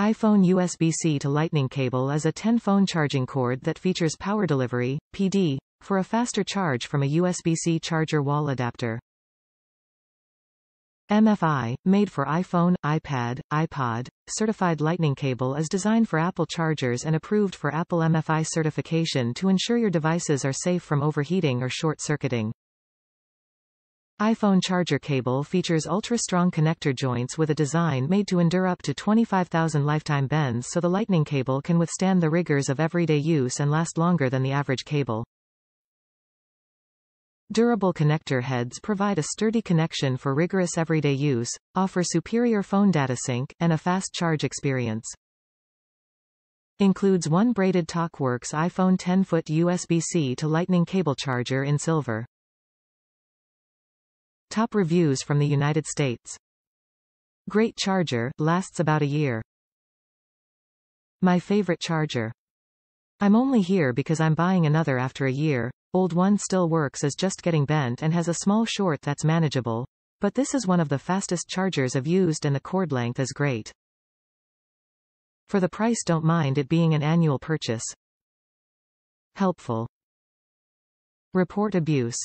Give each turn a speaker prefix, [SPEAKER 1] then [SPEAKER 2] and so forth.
[SPEAKER 1] iPhone USB-C to Lightning cable is a 10-phone charging cord that features power delivery, PD, for a faster charge from a USB-C charger wall adapter. MFI, made for iPhone, iPad, iPod, certified lightning cable is designed for Apple chargers and approved for Apple MFI certification to ensure your devices are safe from overheating or short-circuiting iPhone charger cable features ultra-strong connector joints with a design made to endure up to 25,000 lifetime bends so the lightning cable can withstand the rigors of everyday use and last longer than the average cable. Durable connector heads provide a sturdy connection for rigorous everyday use, offer superior phone data sync, and a fast charge experience. Includes one braided TalkWorks iPhone 10-foot USB-C to Lightning cable charger in silver. Top reviews from the United States. Great charger, lasts about a year. My favorite charger. I'm only here because I'm buying another after a year. Old one still works as just getting bent and has a small short that's manageable. But this is one of the fastest chargers I've used and the cord length is great. For the price don't mind it being an annual purchase. Helpful. Report abuse.